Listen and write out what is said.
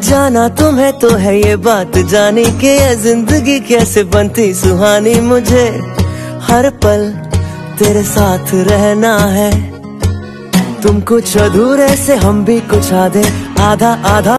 जाना तुम्हें तो है ये बात जानी के ज़िंदगी कैसे बनती सुहानी मुझे। हर पल तेरे साथ रहना है। तुम कुछ अधूरे से हम भी कुछ आधे। आधा आधा